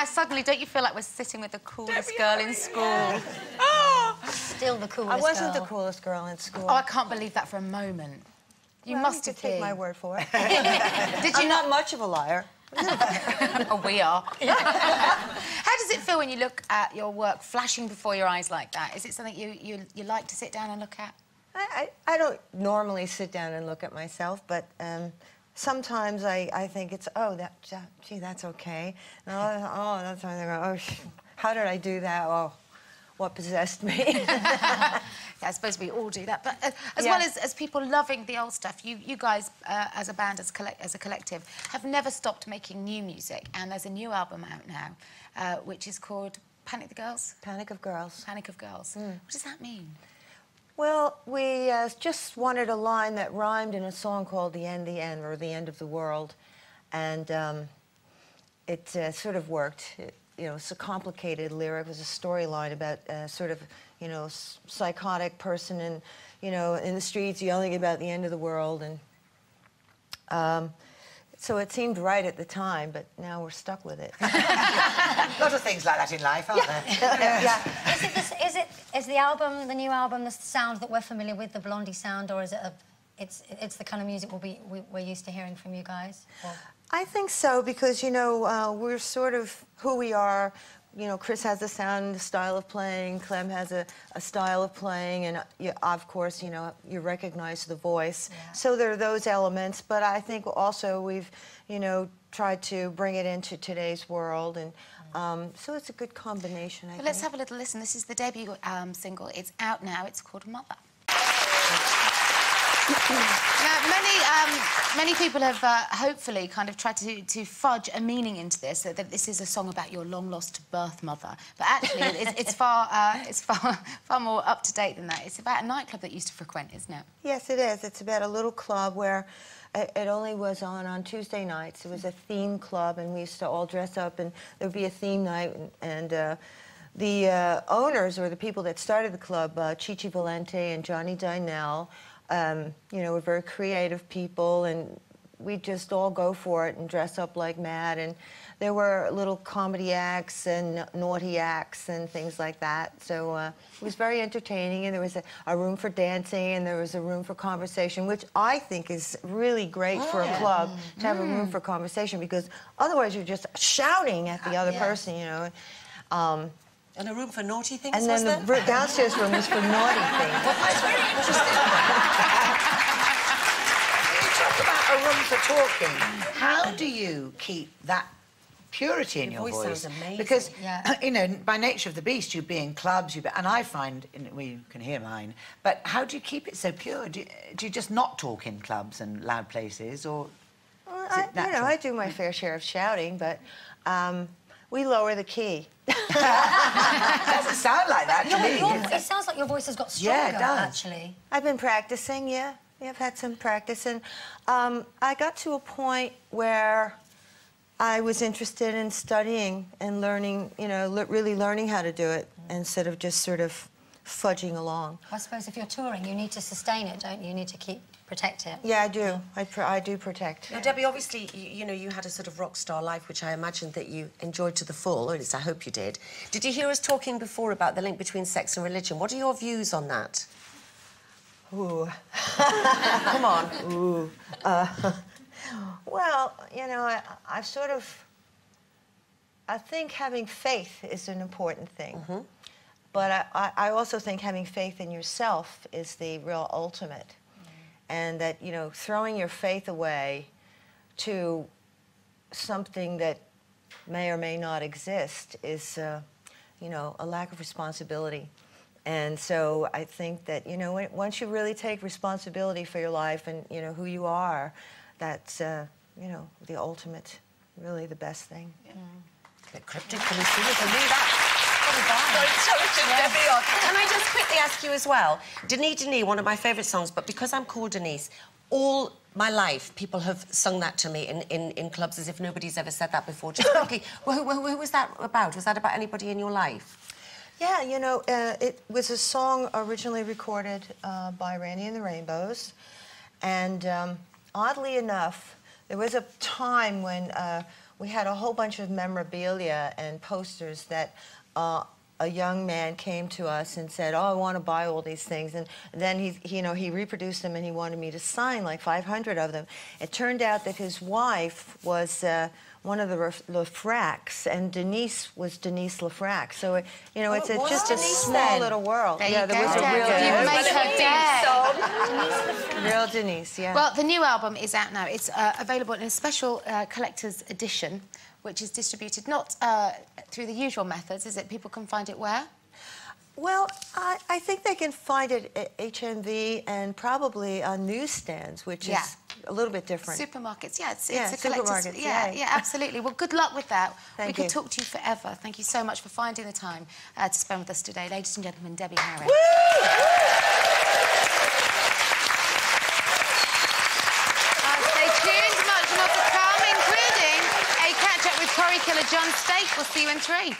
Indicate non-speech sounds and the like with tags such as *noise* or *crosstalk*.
Now suddenly, don't you feel like we're sitting with the coolest girl in school? yeah. *laughs* Oh. Still the coolest I wasn't girl. the coolest girl in school. oh, I can't believe that for a moment. You Well, must you have could take been. my word for it. *laughs* Did you I'm not much of a liar. *laughs* oh, we are. How does it feel when you look at your work flashing before your eyes like that? Is it something you, you, you like to sit down and look at? I, I, I don't normally sit down and look at myself, but um, sometimes I, I think it's, oh, that, gee, that's okay. And oh, oh, that's something, oh, sh- how did I do that? Oh, what possessed me? *laughs* *laughs* yeah, I suppose we all do that. But uh, as Yeah. well as, as people loving the old stuff, you, you guys, uh, as a band, as, collect, as a collective, have never stopped making new music. And there's a new album out now, uh, which is called Panic the Girls? Panic of Girls. Panic of Girls. Mm. What does that mean? Well, we uh, just wanted a line that rhymed in a song called The End, the End, or The End of the World. And um, it uh, sort of worked. It, you know, it's a complicated lyric. It was a storyline about uh, sort of, you know, psychotic person and, you know, in the streets yelling about the end of the world. And um, so it seemed right at the time, but now we're stuck with it. *laughs* a lot of things like that in life, aren't there? yeah. *laughs* Is it, this, is it is the album, the new album, the sound that we're familiar with, the Blondie sound, or is it a, it's it's the kind of music we'll be we, we're used to hearing from you guys? Or- I think so because you know uh, we're sort of who we are. You know, Chris has a sound, style of playing. Clem has a, a style of playing, and you, of course, you know, you recognize the voice. Yeah. So there are those elements, but I think also we've, you know, tried to bring it into today's world, and um, so it's a good combination. I Well, let's have a little listen. This is the debut um, single. It's out now. It's called Mother. Now, many, um, many people have uh, hopefully kind of tried to, to fudge a meaning into this, that, that this is a song about your long-lost birth mother. But actually, it's, it's far, uh, it's far, far more up to date than that. It's about a nightclub that used to frequent, isn't it? Yes, it is. It's about a little club where it, it only was on on Tuesday nights. It was a theme club, and we used to all dress up, and there would be a theme night. And, and uh, the uh, owners, or the people that started the club, uh, Chichi Valenti and Johnny Dynell, um, you know, we're very creative people, and we just all go for it and dress up like mad. And there were little comedy acts and naughty acts and things like that. So uh, it was very entertaining, and there was a, a room for dancing and there was a room for conversation, which I think is really great for a club to have a room for conversation because otherwise you're just shouting at the other yeah. person, you know. Um, And a room for naughty things, and was then the there? downstairs room was for naughty *laughs* things. That's very interesting. *laughs* You talk about a room for talking. How do you keep that purity in Your your, voice sounds amazing. Because, Yeah. *clears throat* you know, by nature of the beast, you be in clubs, you be, and I find, in- well, you can hear mine, but how do you keep it so pure? Do you, do you just not talk in clubs and loud places, or... Well, I, you know. I do my fair share of shouting, but um, we lower the key. Doesn't sound like that to Your- me. your- it sounds like your voice has got stronger, Yeah, it does. actually. I've been practicing, yeah. Yeah, I've had some practice. And um, I got to a point where I was interested in studying and learning, you know, le- really learning how to do it instead of just sort of fudging along. I suppose if you're touring, you need to sustain it, don't you? You need to keep protect it. Yeah, I do. I, pr- I do protect. Now, Debbie, obviously, you, you know, you had a sort of rock star life, which I imagine that you enjoyed to the full, or at least I hope you did. Did you hear us talking before about the link between sex and religion? What are your views on that? Ooh. *laughs* Come on. Ooh. Uh, *laughs* well, you know, I, I sort of, I think having faith is an important thing. But I, I, I also think having faith in yourself is the real ultimate. And that, you know, throwing your faith away to something that may or may not exist is, uh, you know, a lack of responsibility. And so I think that, you know, when, once you really take responsibility for your life and, you know, who you are, that's, uh, you know, the ultimate, really the best thing. A bit cryptic, can you see it? I knew that. Debbie. Can I just quickly ask you as well? Denis Denis, one of my favourite songs, but because I'm called Denise, all my life people have sung that to me in, in, in clubs as if nobody's ever said that before. Just quickly, *laughs* who, who, who was that about? Was that about anybody in your life? Yeah, you know, uh, it was a song originally recorded uh, by Randy and the Rainbows. And um, oddly enough, there was a time when uh, we had a whole bunch of memorabilia and posters that uh, a young man came to us and said, "Oh, I want to buy all these things," and then he, you know, he reproduced them and he wanted me to sign like 500 of them. It turned out that his wife was. Uh, one of the Ref- Lefraks, and Denise was Denise Lefrak. So, it, you know, it's, it's what's just a small then? little world. There yeah, you there was a Deb. real, You make her dare. real Denise, yeah. Well, the new album is out now. It's uh, available in a special uh, collector's edition, which is distributed not uh, through the usual methods, is it? People can find it where? Well, I, I think they can find it at HMV and probably on newsstands, which Yeah. is a little bit different. Supermarkets, yeah, it's, Yeah, it's a collective... yeah, yay. yeah, absolutely. Well, good luck with that. Thank *laughs* we Thank could talk to you forever. Thank you so much for finding the time uh, to spend with us today. Ladies and gentlemen, Debbie Harris. Uh, stay tuned, much more to come, including a catch-up with Corrie killer John Stape. We'll see you in three.